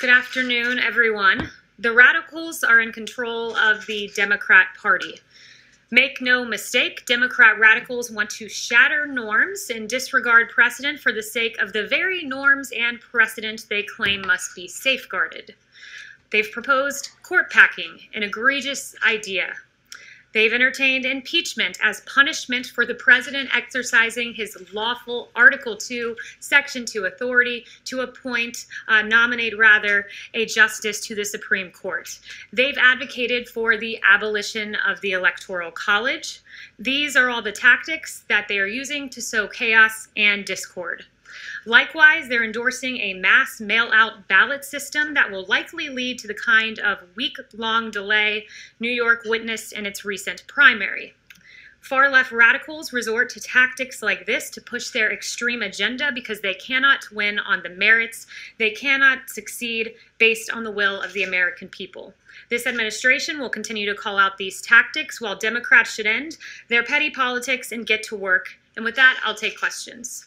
Good afternoon, everyone. The radicals are in control of the Democrat Party. Make no mistake, Democrat radicals want to shatter norms and disregard precedent for the sake of the very norms and precedent they claim must be safeguarded. They've proposed court packing, an egregious idea. They've entertained impeachment as punishment for the president exercising his lawful Article 2, Section 2 authority to appoint, uh, nominate rather, a justice to the Supreme Court. They've advocated for the abolition of the Electoral College. These are all the tactics that they are using to sow chaos and discord. Likewise, they're endorsing a mass mail out ballot system that will likely lead to the kind of week long delay New York witnessed in its recent primary. Far left radicals resort to tactics like this to push their extreme agenda because they cannot win on the merits. They cannot succeed based on the will of the American people. This administration will continue to call out these tactics while Democrats should end their petty politics and get to work. And with that, I'll take questions.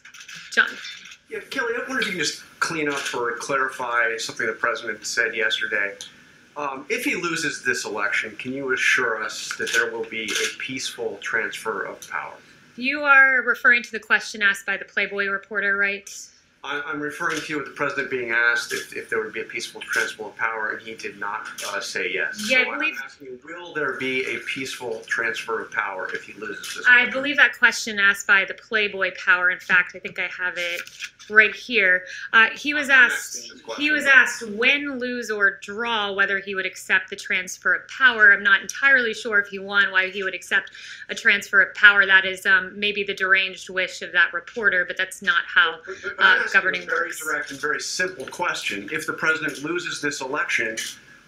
John. Yeah, Kelly, I wonder if you can just clean up or clarify something the president said yesterday. Um, if he loses this election, can you assure us that there will be a peaceful transfer of power? You are referring to the question asked by the Playboy reporter, right? I'm referring to you with the president being asked if, if there would be a peaceful transfer of power, and he did not uh, say yes. Yeah, so I believe. I'm asking you, will there be a peaceful transfer of power if he loses this? I election? believe that question asked by the Playboy Power. In fact, I think I have it right here. Uh, he was I'm asked. He was asked win, lose, or draw whether he would accept the transfer of power. I'm not entirely sure if he won why he would accept a transfer of power. That is um, maybe the deranged wish of that reporter, but that's not how But- but I'm uh, governing very works. direct and very simple question. If the president loses this election,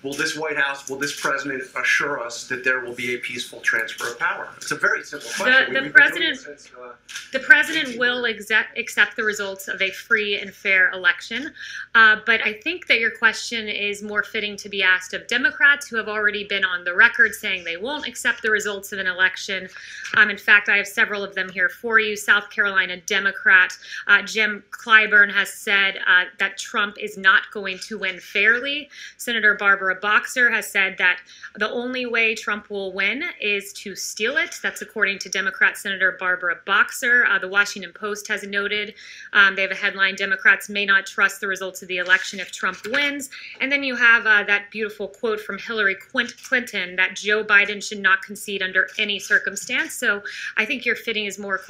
will this White House, will this president assure us that there will be a peaceful transfer of power? It's a very simple question. the doing president- since, uh, The president will exec- accept the results of a free and fair election. Uh, but I think that your question is more fitting to be asked of Democrats who have already been on the record saying they won't accept the results of an election. Um, in fact, I have several of them here for you. South Carolina Democrat uh, Jim Clyburn has said uh, that Trump is not going to win fairly. Senator Barbara Boxer has said that the only way Trump will win is to steal it. That's according to Democrat Senator Barbara Boxer. Uh, the Washington Post has noted um, they have a headline Democrats may not trust the results of the election if Trump wins. And then you have uh, that beautiful quote from Hillary Clinton that Joe Biden should not concede under any circumstance. So I think your fitting is more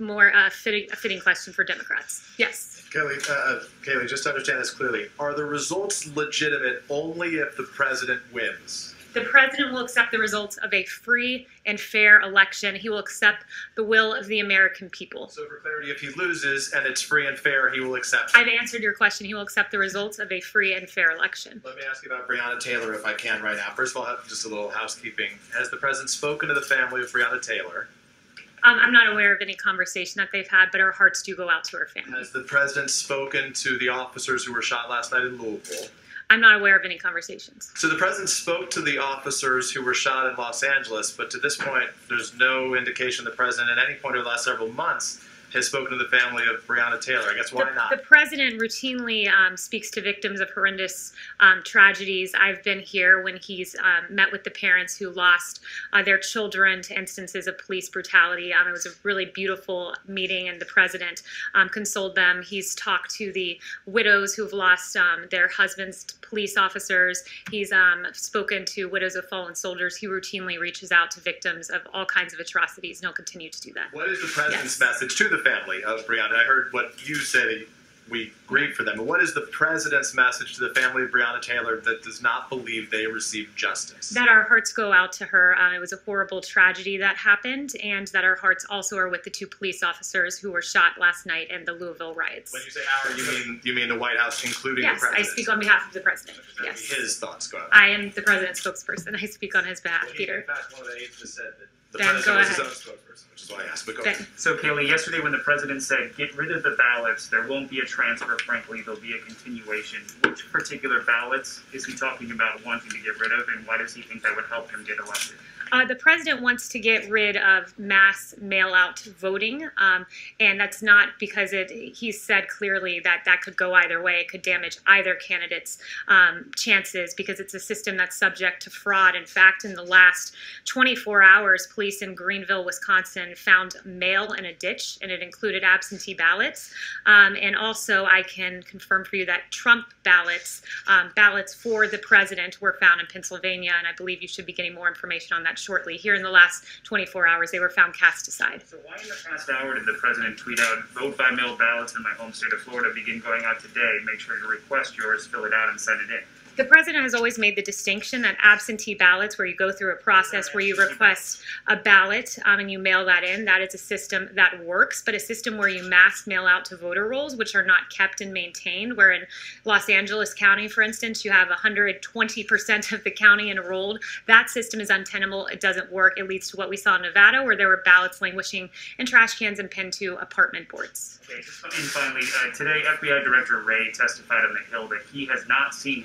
more uh, fitting, a fitting question for Democrats. Yes. Kelly, uh, Kelly, just to understand this clearly, are the results legitimate only if the president wins? The president will accept the results of a free and fair election. He will accept the will of the American people. So, for clarity, if he loses and it's free and fair, he will accept. it. I've answered your question. He will accept the results of a free and fair election. Let me ask you about Breonna Taylor, if I can, right now. First of all, just a little housekeeping. Has the president spoken to the family of Breonna Taylor? Um, I'm not aware of any conversation that they've had, but our hearts do go out to her family. Has the president spoken to the officers who were shot last night in Louisville? I'm not aware of any conversations. So the president spoke to the officers who were shot in Los Angeles, but to this point, there's no indication the president at any point over the last several months has spoken to the family of Breonna Taylor. I guess why the, not? the president routinely um, speaks to victims of horrendous um, tragedies. I've been here when he's um, met with the parents who lost uh, their children to instances of police brutality. Um, it was a really beautiful meeting, and the president um, consoled them. He's talked to the widows who've lost um, their husbands, to police officers. He's um, spoken to widows of fallen soldiers. He routinely reaches out to victims of all kinds of atrocities, and he'll continue to do that. What is the president's Yes. message to the family of Breonna? I heard what you said. We grieve for them. But what is the president's message to the family of Breonna Taylor that does not believe they received justice? that our hearts go out to her. Um, it was a horrible tragedy that happened, and that our hearts also are with the two police officers who were shot last night in the Louisville riots. when you say our, you mean you mean the White House, including Yes, the I speak on behalf of the president. That would be Yes, His thoughts go out. I am the president's spokesperson. I speak on his behalf, Well, Peter. In fact, one of the aides just said that the Ben, president go was his own spokesperson, which is why I asked. But go Ben. ahead. So, Kayleigh, yesterday when the president said, get rid of the ballots, there won't be a transfer, frankly, there'll be a continuation. Which particular ballots is he talking about wanting to get rid of, and why does he think that would help him get elected? Uh, the president wants to get rid of mass mail-out voting, um, and that's not because it. He said clearly that that could go either way. It could damage either candidate's um, chances because it's a system that's subject to fraud. In fact, in the last 24 hours, police in Greenville, Wisconsin, found mail in a ditch, and it included absentee ballots. Um, and also, I can confirm for you that Trump ballots, um, ballots for the president, were found in Pennsylvania, and I believe you should be getting more information on that shortly. Here in the last 24 hours, they were found cast aside. So why in the past hour did the president tweet out, vote by mail ballots in my home state of Florida begin going out today. Make sure to request yours, fill it out, and send it in. The president has always made the distinction that absentee ballots, where you go through a process where you request a ballot um, and you mail that in, that is a system that works. But a system where you mass mail out to voter rolls, which are not kept and maintained, where in Los Angeles County, for instance, you have 120% of the county enrolled, that system is untenable. It doesn't work. It leads to what we saw in Nevada, where there were ballots languishing in trash cans and pinned to apartment boards. Okay, and finally, uh, today FBI Director Wray testified on the Hill that he has not seen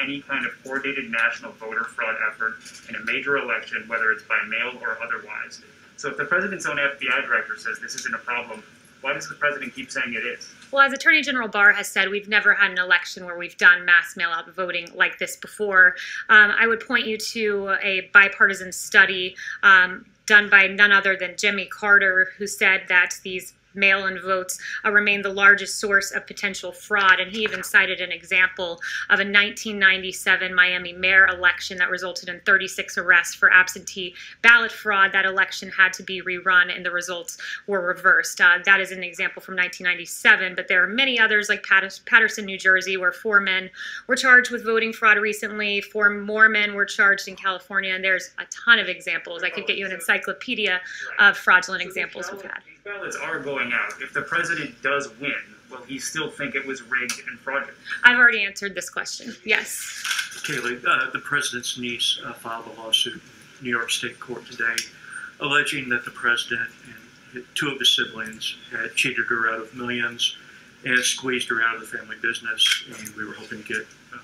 any kind of coordinated national voter fraud effort in a major election, whether it's by mail or otherwise. So if the president's own FBI director says this isn't a problem, why does the president keep saying it is? Well, as Attorney General Barr has said, we've never had an election where we've done mass mail out voting like this before. Um, I would point you to a bipartisan study um, done by none other than Jimmy Carter, who said that these mail in votes uh, remain the largest source of potential fraud. And he even cited an example of a 1997 Miami mayor election that resulted in 36 arrests for absentee ballot fraud. That election had to be rerun and the results were reversed. Uh, that is an example from 1997, but there are many others like Paterson, New Jersey, where four men were charged with voting fraud recently. Four more men were charged in California, and there's a ton of examples. I could get you an encyclopedia of fraudulent examples we've had. Ballots- are going out. If the president does win, will he still think it was rigged and fraudulent? I've already answered this question. Yes. Kayleigh, uh, the president's niece uh, filed a lawsuit in New York State Court today alleging that the president and two of his siblings had cheated her out of millions and squeezed her out of the family business, and we were hoping to get uh,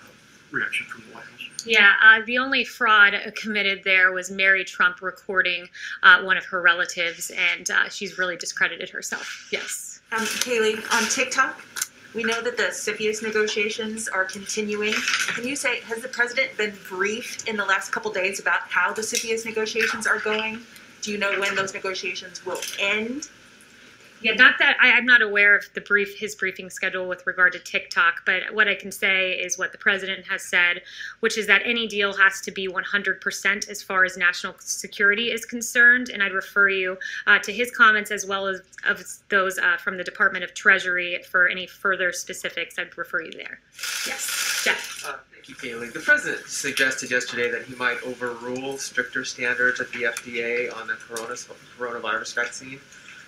reaction from the White House. Yeah, uh, the only fraud committed there was Mary Trump recording uh, one of her relatives, and uh, she's really discredited herself. Yes. Um, Kayleigh, on TikTok, we know that the CFIUS negotiations are continuing. Can you say, has the president been briefed in the last couple days about how the CFIUS negotiations are going? Do you know when those negotiations will end? Yeah, not that I, I'm not aware of the brief his briefing schedule with regard to TikTok, but what I can say is what the president has said, which is that any deal has to be 100% as far as national security is concerned. And I'd refer you uh, to his comments as well as of those uh, from the Department of Treasury for any further specifics. I'd refer you there. Yes, Jeff. Uh, thank you, Kayleigh. The president suggested yesterday that he might overrule stricter standards at the FDA on the coronavirus vaccine.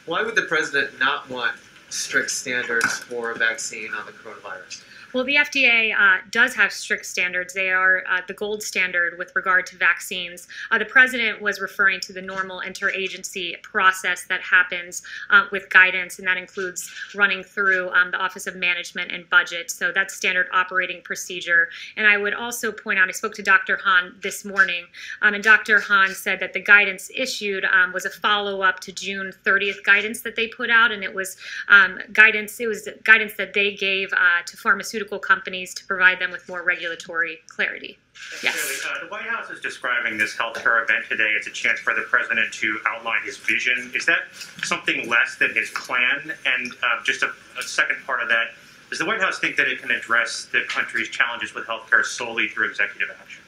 Why would the president not want strict standards for a vaccine on the coronavirus? Well, the FDA uh, does have strict standards. They are uh, the gold standard with regard to vaccines. Uh, the president was referring to the normal interagency process that happens uh, with guidance, and that includes running through um, the Office of Management and Budget. So that's standard operating procedure. And I would also point out, I spoke to Dr. Hahn this morning, um, and Dr. Hahn said that the guidance issued um, was a follow up to June 30th guidance that they put out, and it was um, guidance. It was guidance that they gave uh, to pharmaceutical companies to provide them with more regulatory clarity. Yes. Uh, the White House is describing this healthcare event today as a chance for the president to outline his vision. Is that something less than his plan? And uh, just a, a second part of that, does the White House think that it can address the country's challenges with healthcare solely through executive action?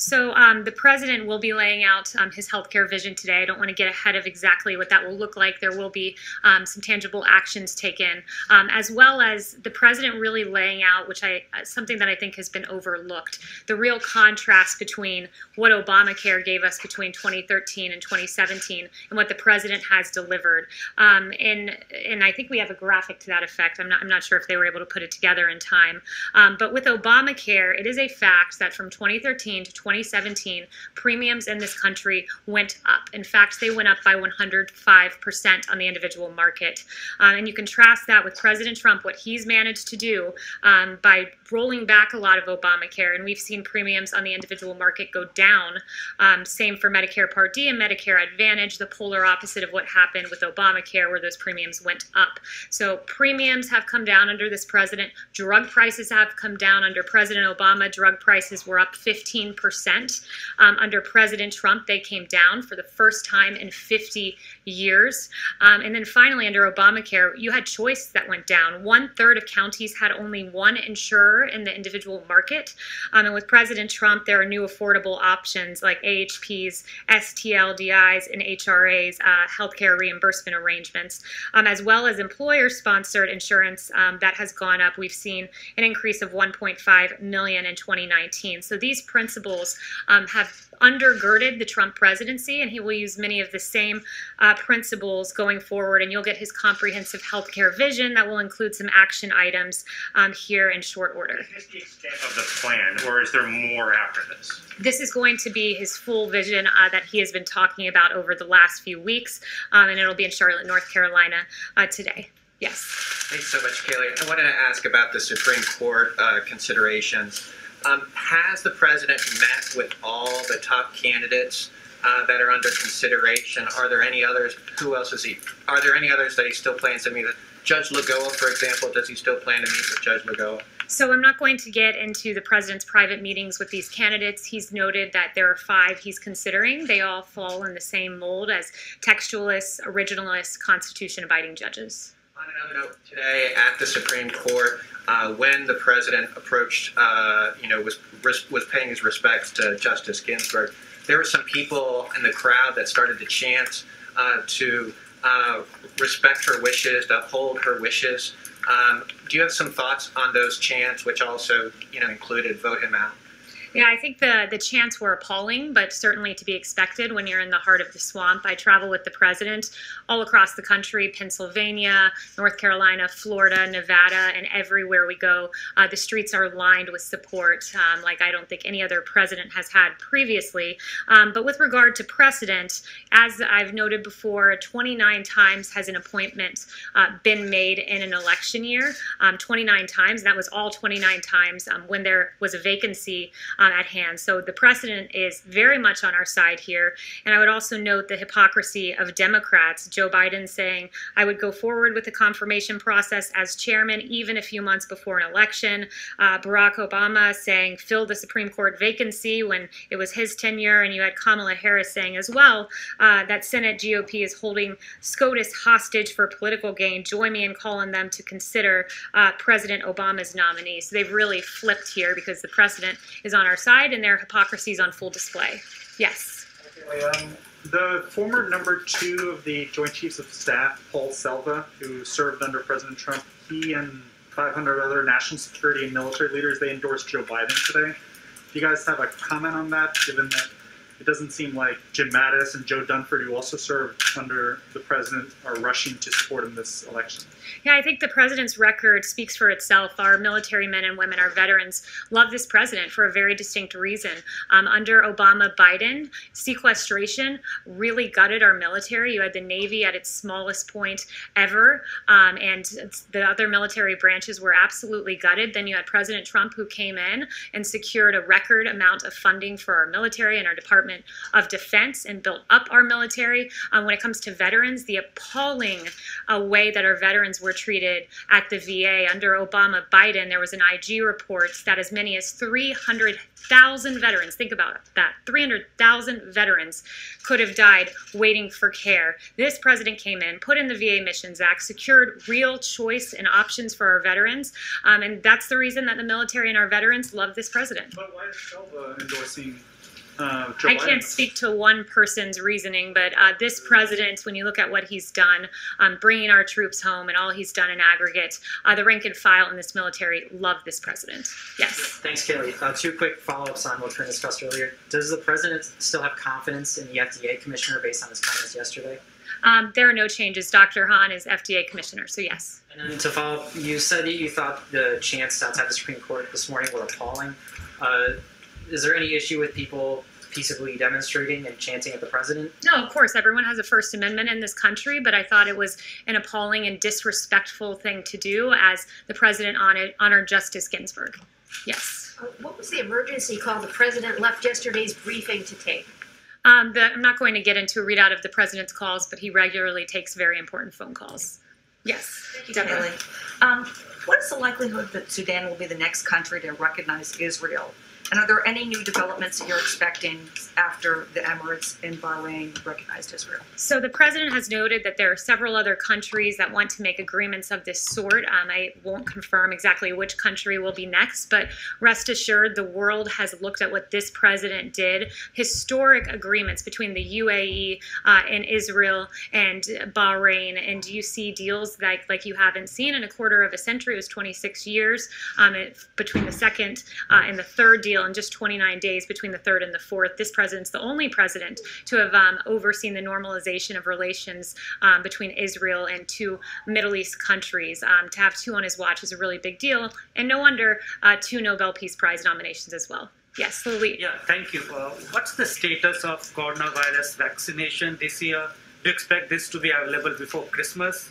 So um, the president will be laying out um, his healthcare vision today. I don't want to get ahead of exactly what that will look like. There will be um, some tangible actions taken, um, as well as the president really laying out, which I uh, something that I think has been overlooked, the real contrast between what Obamacare gave us between 2013 and 2017 and what the president has delivered. Um, and and I think we have a graphic to that effect. I'm not I'm not sure if they were able to put it together in time. Um, but with Obamacare, it is a fact that from 2013 to 20 2017, premiums in this country went up. In fact, they went up by 105% on the individual market. Um, and you contrast that with President Trump, what he's managed to do um, by rolling back a lot of Obamacare. And we've seen premiums on the individual market go down. Um, same for Medicare Part D and Medicare Advantage, the polar opposite of what happened with Obamacare, where those premiums went up. So premiums have come down under this president. Drug prices have come down under President Obama. Drug prices were up 15%. Um, under President Trump, they came down for the first time in 50 years. Um, and then finally, under Obamacare, you had choice that went down. One third of counties had only one insurer in the individual market. Um, and with President Trump, there are new affordable options like AHPs, STLDIs, and HRAs, uh, healthcare reimbursement arrangements, um, as well as employer sponsored insurance um, that has gone up. We've seen an increase of 1.5 million in 2019. So these principles um, have undergirded the Trump presidency, and he will use many of the same uh, principles going forward. And you'll get his comprehensive healthcare vision that will include some action items um, here in short order. Is this the extent of the plan, or is there more after this? This is going to be his full vision uh, that he has been talking about over the last few weeks, um, and it'll be in Charlotte, North Carolina uh, today. Yes. Thanks so much, Kayleigh. I wanted to ask about the Supreme Court uh, considerations. Um, has the president met with all the top candidates uh, that are under consideration? Are there any others? Who else is he? Are there any others that he still plans to meet with? Judge Lagoa, for example, does he still plan to meet with Judge Lagoa? So I'm not going to get into the president's private meetings with these candidates. He's noted that there are five he's considering. They all fall in the same mold as textualists, originalists, constitution abiding judges. On another note, today at the Supreme Court, uh, when the president approached, uh, you know, was was paying his respects to Justice Ginsburg, there were some people in the crowd that started to chant uh, to uh, respect her wishes, to uphold her wishes. Um, do you have some thoughts on those chants, which also, you know, included vote him out? Yeah, I think the the chants were appalling, but certainly to be expected when you're in the heart of the swamp. I travel with the president all across the country, Pennsylvania, North Carolina, Florida, Nevada, and everywhere we go, uh, the streets are lined with support, um, like I don't think any other president has had previously. Um, but with regard to precedent, as I've noted before, 29 times has an appointment uh, been made in an election year. Um, 29 times, and that was all 29 times um, when there was a vacancy um, at hand. So the precedent is very much on our side here. And I would also note the hypocrisy of Democrats. Joe Biden saying, I would go forward with the confirmation process as chairman even a few months before an election. Uh, Barack Obama saying, fill the Supreme Court vacancy when it was his tenure. And you had Kamala Harris saying as well uh, that Senate GOP is holding SCOTUS hostage for political gain. Join me in calling them to consider uh, President Obama's nominee. So they've really flipped here because the precedent is on our side and their hypocrisy is on full display. Yes. Um, the former number two of the Joint Chiefs of Staff, Paul Selva, who served under President Trump, he and 500 other national security and military leaders, they endorsed Joe Biden today. Do you guys have a comment on that, given that it doesn't seem like Jim Mattis and Joe Dunford, who also served under the president, are rushing to support him this election? Yeah, I think the president's record speaks for itself. Our military men and women, our veterans, love this president for a very distinct reason. Um, under Obama Biden, sequestration really gutted our military. You had the Navy at its smallest point ever, um, and the other military branches were absolutely gutted. Then you had President Trump, who came in and secured a record amount of funding for our military and our Department of Defense and built up our military. Um, when it comes to veterans, the appalling uh, way that our veterans were treated at the VA. Under Obama Biden, there was an IG report that as many as 300,000 veterans, think about that, 300,000 veterans could have died waiting for care. This president came in, put in the VA Missions Act, secured real choice and options for our veterans, um, and that's the reason that the military and our veterans love this president. But why is Selva endorsing uh, I can't speak to one person's reasoning, but uh, this president, when you look at what he's done, um, bringing our troops home and all he's done in aggregate, uh, the rank and file in this military love this president. Yes. Thanks, Kayleigh. Uh, two quick follow-ups on what we discussed earlier. Does the president still have confidence in the FDA commissioner based on his comments yesterday? Um, there are no changes. Dr. Hahn is FDA commissioner, so yes. And then to follow up, you said that you thought the chants outside the Supreme Court this morning were appalling. Uh, is there any issue with people peaceably demonstrating and chanting at the president? No, of course, everyone has a First Amendment in this country, but I thought it was an appalling and disrespectful thing to do as the president honored, honored Justice Ginsburg. Yes. Uh, What was the emergency call the president left yesterday's briefing to take? Um, the, I'm not going to get into a readout of the president's calls, but he regularly takes very important phone calls. Yes, definitely. Haley. Um, what is the likelihood that Sudan will be the next country to recognize Israel? And are there any new developments that you're expecting after the Emirates and Bahrain recognized Israel? So the president has noted that there are several other countries that want to make agreements of this sort. Um, I won't confirm exactly which country will be next, but rest assured, the world has looked at what this president did. Historic agreements between the UAE uh, and Israel and Bahrain, and you see deals like like you haven't seen in a quarter of a century. It was 26 years um, it, between the second uh, and the third deal, and just 29 days between the third and the fourth. This president's the only president to have um, overseen the normalization of relations um, between Israel and two Middle East countries. Um, to have two on his watch is a really big deal, and no wonder uh, two Nobel Peace Prize nominations as well. Yes, Louis. Yeah, thank you. Uh, what's the status of coronavirus vaccination this year? Do you expect this to be available before Christmas?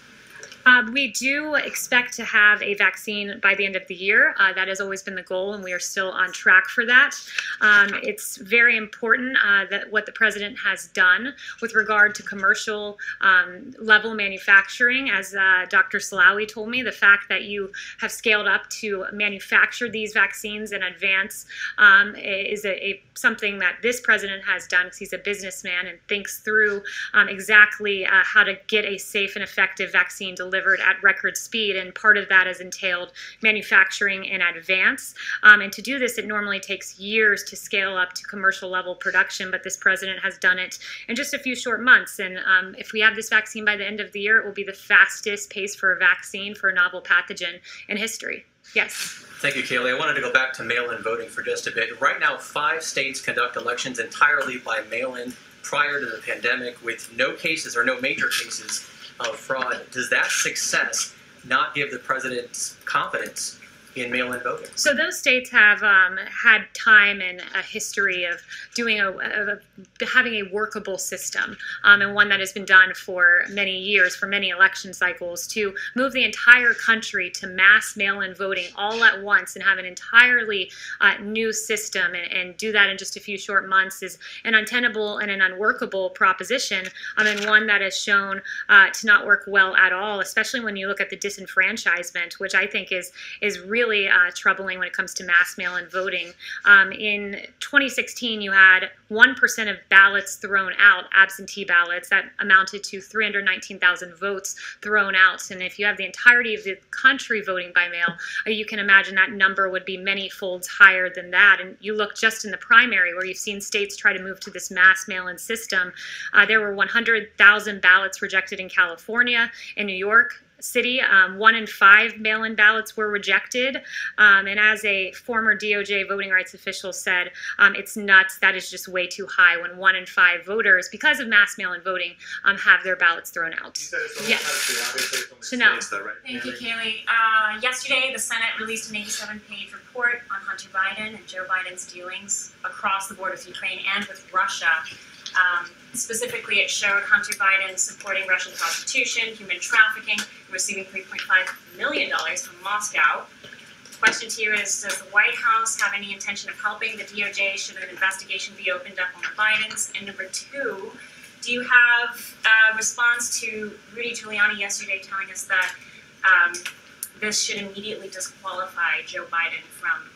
Um, we do expect to have a vaccine by the end of the year. Uh, that has always been the goal, and we are still on track for that. Um, it's very important uh, that what the president has done with regard to commercial um, level manufacturing, as uh, Dr. Slaoui told me, the fact that you have scaled up to manufacture these vaccines in advance um, is a, a, something that this president has done because he's a businessman and thinks through um, exactly uh, how to get a safe and effective vaccine delivered delivered at record speed, and part of that has entailed manufacturing in advance. Um, and to do this, it normally takes years to scale up to commercial level production, but this president has done it in just a few short months. And um, if we have this vaccine by the end of the year, it will be the fastest pace for a vaccine for a novel pathogen in history. Yes. Thank you, Kayleigh. I wanted to go back to mail in voting for just a bit. Right now, five states conduct elections entirely by mail in prior to the pandemic with no cases or no major cases of fraud. Does that success not give the president confidence in mail-in voting? So those states have um, had time and a history of doing a, of having a workable system, um, and one that has been done for many years, for many election cycles, to move the entire country to mass mail-in voting all at once and have an entirely uh, new system, and, and, do that in just a few short months is an untenable and an unworkable proposition, um, and one that has shown uh, to not work well at all, especially when you look at the disenfranchisement, which I think is is really really uh, troubling when it comes to mass mail-in voting. Um, in 2016, you had 1% of ballots thrown out, absentee ballots, that amounted to 319,000 votes thrown out. And if you have the entirety of the country voting by mail, uh, you can imagine that number would be many folds higher than that. And you look just in the primary, where you've seen states try to move to this mass mail-in system. Uh, there were 100,000 ballots rejected in California, in New York, city. Um, one in five mail in ballots were rejected. Um, and as a former DOJ voting rights official said, um, it's nuts. That is just way too high when one in five voters, because of mass mail in voting, um, have their ballots thrown out. Yes. Chanel. Thank you, Kayleigh. Uh, yesterday, the Senate released an 87 page report on Hunter Biden and Joe Biden's dealings across the board with Ukraine and with Russia. Um, specifically, it showed Hunter Biden supporting Russian prostitution, human trafficking, receiving $3.5 million from Moscow. The question to you is Does the White House have any intention of helping the DOJ should an investigation be opened up on the Bidens? And number two, do you have a response to Rudy Giuliani yesterday telling us that um, this should immediately disqualify Joe Biden from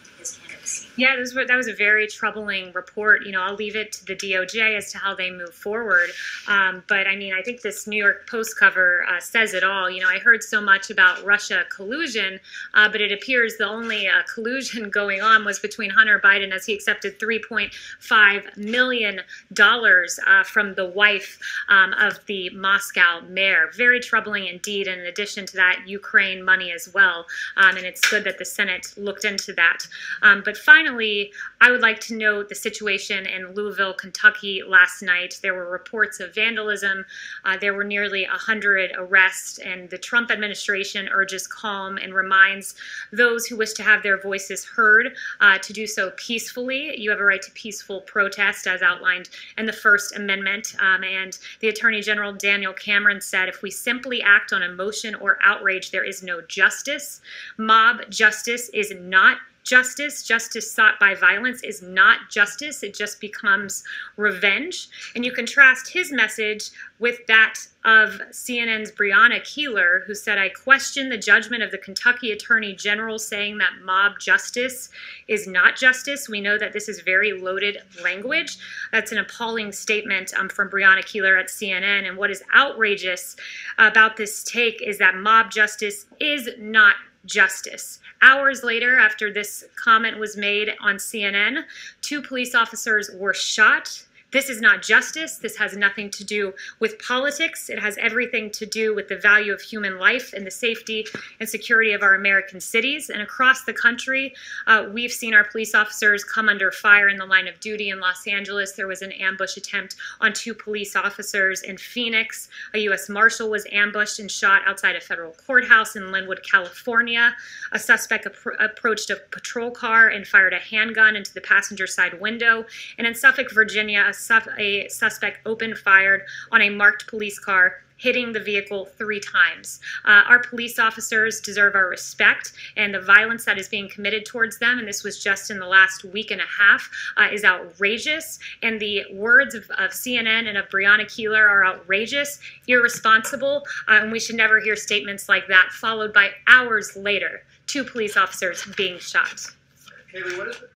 Yeah, that was a very troubling report. You know, I'll leave it to the DOJ as to how they move forward. Um, but I mean, I think this New York Post cover uh, says it all. You know, I heard so much about Russia collusion, uh, but it appears the only uh, collusion going on was between Hunter Biden as he accepted $3.5 million uh, from the wife um, of the Moscow mayor. Very troubling indeed. And in addition to that, Ukraine money as well. Um, and it's good that the Senate looked into that. Um, but finally, I would like to note the situation in Louisville, Kentucky last night. There were reports of vandalism. Uh, there were nearly 100 arrests, and the Trump administration urges calm and reminds those who wish to have their voices heard uh, to do so peacefully. You have a right to peaceful protest, as outlined in the First Amendment. Um, and the Attorney General Daniel Cameron said if we simply act on emotion or outrage, there is no justice. Mob justice is not justice. Justice sought by violence is not justice, it just becomes revenge. And you contrast his message with that of CNN's Brianna Keilar, who said, I question the judgment of the Kentucky Attorney General saying that mob justice is not justice. We know that this is very loaded language. That's an appalling statement um, from Brianna Keilar at CNN. And what is outrageous about this take is that mob justice is not justice. Hours later, after this comment was made on CNN, two police officers were shot. This is not justice. This has nothing to do with politics. It has everything to do with the value of human life and the safety and security of our American cities. And across the country, uh, we've seen our police officers come under fire in the line of duty in Los Angeles. There was an ambush attempt on two police officers in Phoenix. A U.S. Marshal was ambushed and shot outside a federal courthouse in Lynwood, California. A suspect appro- approached a patrol car and fired a handgun into the passenger side window. And in Suffolk, Virginia, a a suspect opened fired on a marked police car hitting the vehicle three times. Uh, our police officers deserve our respect, and the violence that is being committed towards them, and this was just in the last week and a half, uh, is outrageous. And the words of, of, CNN and of Brianna Keilar are outrageous, irresponsible, uh, and we should never hear statements like that, followed by hours later, two police officers being shot. Haley, what is